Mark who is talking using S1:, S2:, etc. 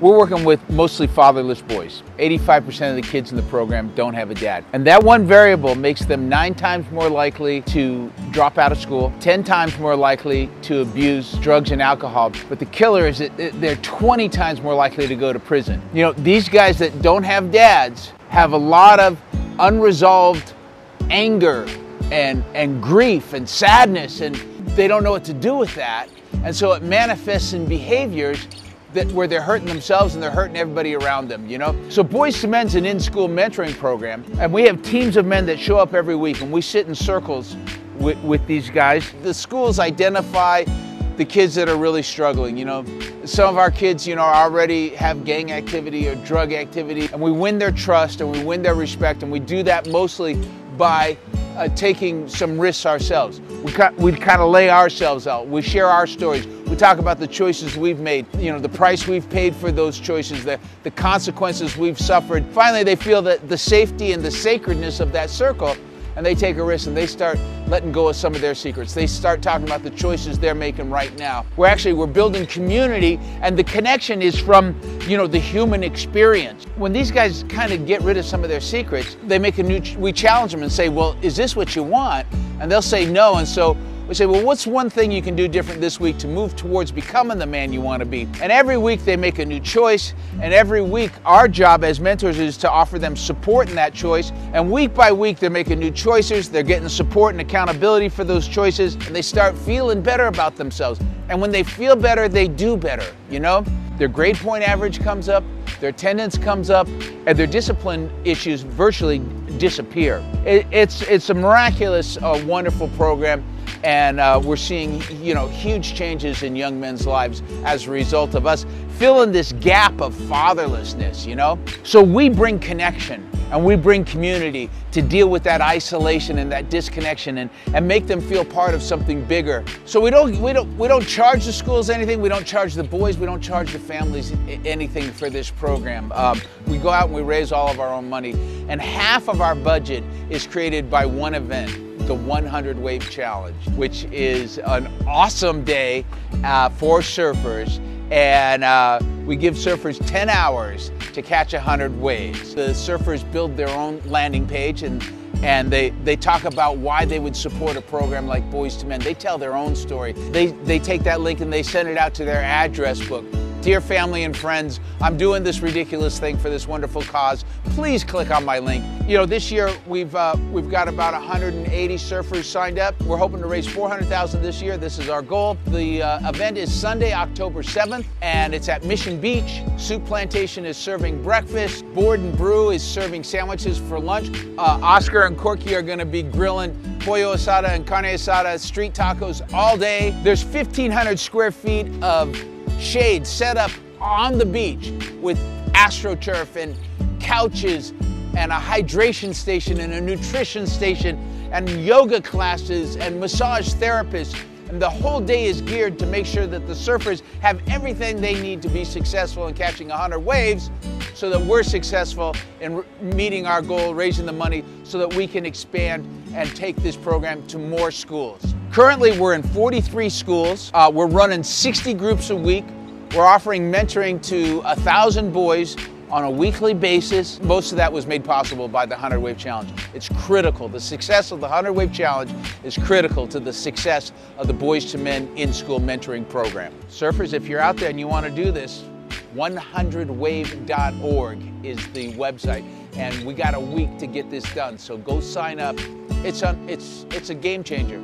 S1: We're working with mostly fatherless boys. 85% of the kids in the program don't have a dad. And that one variable makes them nine times more likely to drop out of school, 10 times more likely to abuse drugs and alcohol. But the killer is that they're 20 times more likely to go to prison. You know, these guys that don't have dads have a lot of unresolved anger and, and grief and sadness, and they don't know what to do with that. And so it manifests in behaviors that where they're hurting themselves and they're hurting everybody around them, you know? So Boys to Men's an in-school mentoring program, and we have teams of men that show up every week, and we sit in circles with, with these guys. The schools identify the kids that are really struggling, you know. Some of our kids, you know, already have gang activity or drug activity, and we win their trust and we win their respect, and we do that mostly by uh, taking some risks ourselves. We, we kind of lay ourselves out. We share our stories. We talk about the choices we've made, you know, the price we've paid for those choices, the, the consequences we've suffered. Finally, they feel that the safety and the sacredness of that circle and they take a risk and they start letting go of some of their secrets. They start talking about the choices they're making right now. We're actually, we're building community and the connection is from, you know, the human experience. When these guys kind of get rid of some of their secrets, they make a new, we challenge them and say, well, is this what you want? And they'll say no. And so we say, well, what's one thing you can do different this week to move towards becoming the man you want to be? And every week they make a new choice. And every week our job as mentors is to offer them support in that choice. And week by week they're making new choices. They're getting support and accountability for those choices. And they start feeling better about themselves. And when they feel better, they do better, you know? Their grade point average comes up, their attendance comes up, and their discipline issues virtually disappear. It, it's, it's a miraculous, uh, wonderful program and uh, we're seeing you know huge changes in young men's lives as a result of us filling this gap of fatherlessness you know so we bring connection and we bring community to deal with that isolation and that disconnection and, and make them feel part of something bigger. So we don't we don't we don't charge the schools anything. We don't charge the boys. We don't charge the families anything for this program. Um, we go out and we raise all of our own money. And half of our budget is created by one event the 100 Wave Challenge, which is an awesome day uh, for surfers. And uh, we give surfers 10 hours to catch 100 waves. The surfers build their own landing page and and they, they talk about why they would support a program like Boys to Men. They tell their own story. They, they take that link and they send it out to their address book. Dear family and friends, I'm doing this ridiculous thing for this wonderful cause. Please click on my link. You know, this year we've uh, we've got about 180 surfers signed up. We're hoping to raise 400,000 this year. This is our goal. The uh, event is Sunday, October 7th, and it's at Mission Beach. Soup Plantation is serving breakfast. Board and Brew is serving sandwiches for lunch. Uh, Oscar and Corky are going to be grilling pollo asada and carne asada street tacos all day. There's 1,500 square feet of shade set up on the beach with astroturf and couches and a hydration station and a nutrition station and yoga classes and massage therapists. And the whole day is geared to make sure that the surfers have everything they need to be successful in catching 100 waves so that we're successful in meeting our goal, raising the money so that we can expand and take this program to more schools. Currently, we're in 43 schools. Uh, we're running 60 groups a week. We're offering mentoring to 1,000 boys on a weekly basis. Most of that was made possible by the 100 Wave Challenge. It's critical. The success of the 100 Wave Challenge is critical to the success of the Boys to Men in-school mentoring program. Surfers, if you're out there and you want to do this, 100wave.org is the website and we got a week to get this done. So go sign up. It's it's, it's a game changer.